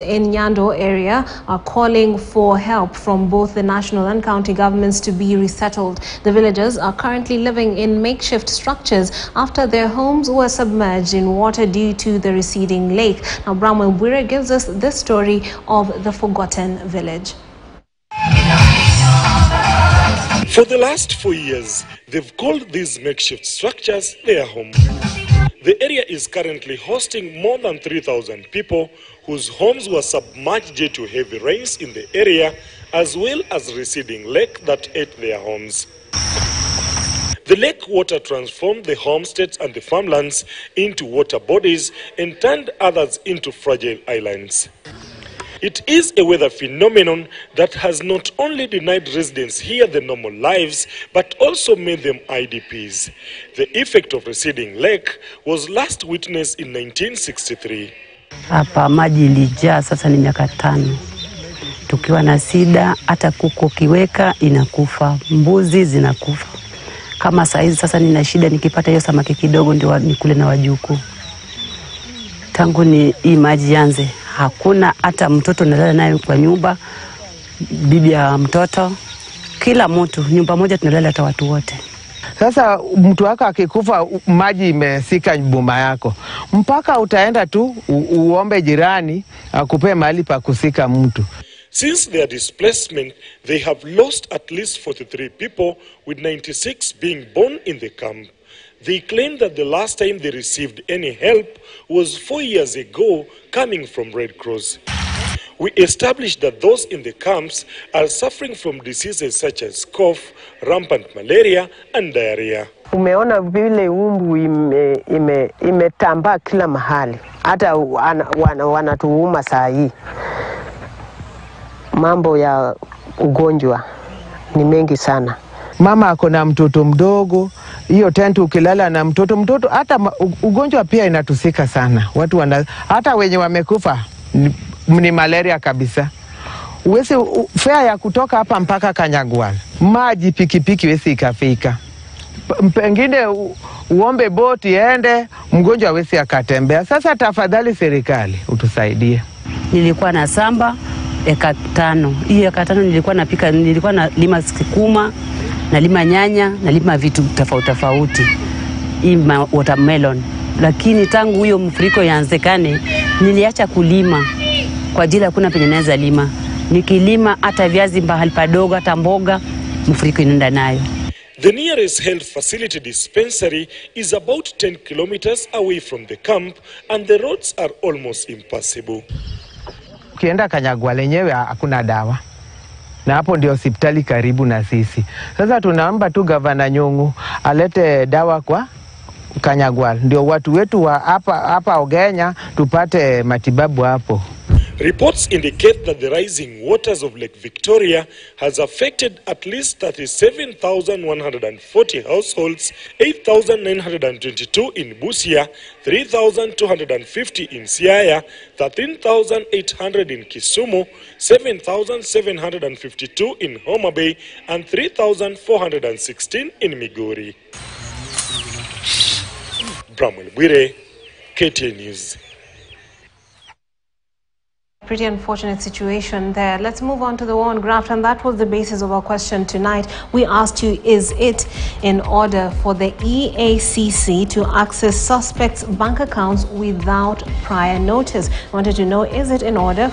in Nyando area are calling for help from both the national and county governments to be resettled. The villagers are currently living in makeshift structures after their homes were submerged in water due to the receding lake. Now, Bramwell Bwire gives us this story of the forgotten village. For the last four years, they've called these makeshift structures their home. The area is currently hosting more than 3,000 people whose homes were submerged due to heavy rains in the area, as well as receding lake that ate their homes. The lake water transformed the homesteads and the farmlands into water bodies and turned others into fragile islands. It is a weather phenomenon that has not only denied residents here the normal lives, but also made them IDPs. The effect of receding lake was last witnessed in 1963. Hapa maji sasa ni miaka tano tukiwa na sida, hata kuku ukiweka inakufa, mbuzi zinakufa. Kama saizi sasa nina shida, nikipata hiyo samaki kidogo ndio nikule na wajuku. Tangu ni hii maji yanze, hakuna hata mtoto nalala naye kwa nyumba, bibi ya mtoto, kila mtu nyumba moja tunalala, hata watu wote. Sasa mtu wako akikufa, maji imesika boma yako, mpaka utaenda tu u, uombe jirani akupee mahali pa kusika mtu. Since their displacement, they have lost at least 43 people, with 96 being born in the camp. They claim that the last time they received any help was four years ago, coming from Red Cross. We established that those in the camps are suffering from diseases such as cough, rampant malaria, and diarrhea. Umeona vile umbu ime, ime, imetambaa kila mahali, hata wanatuuma wana, saa hii. Mambo ya ugonjwa ni mengi sana. Mama ako na mtoto mdogo, hiyo tent ukilala na mtoto mtoto, hata ugonjwa pia inatusika sana. Watu wana, hata wenye wamekufa ni, ni malaria kabisa. Uwezi fea ya kutoka hapa mpaka Kanyagwal, maji pikipiki wezi ikafika. Pengine uombe boti ende, mgonjwa wezi akatembea. Sasa tafadhali serikali utusaidie. Nilikuwa na samba eka tano. Hiyo eka tano nilikuwa napika, nilikuwa na lima sukuma, nalima nyanya, nalima vitu tofauti tofauti, ima watermelon. Lakini tangu huyo mfuriko yanzekane, niliacha kulima kwa ajili hakuna penye naweza lima. Nikilima hata viazi mahali padogo, hata mboga, mfuriko inaenda nayo. The nearest health facility dispensary is about 10 kilometers away from the camp, and the roads are almost impassable. Ukienda Kanyagwa lenyewe hakuna dawa, na hapo ndio hospitali karibu na sisi. Sasa tunaomba tu gavana Nyong'o alete dawa kwa Kanyagwal, ndio watu wetu wa hapa hapa Ogenya tupate matibabu hapo. Reports indicate that the rising waters of Lake Victoria has affected at least 37,140 households, 8,922 in Busia, 3,250 in Siaya, 13,800 in Kisumu, 7,752 in Homa Bay, and 3,416 in Migori. Bramwell Bwire, KTN News. Pretty unfortunate situation there. Let's move on to the war on graft, and that was the basis of our question tonight. We asked you, is it in order for the EACC to access suspects' bank accounts without prior notice? Wanted to know, is it in order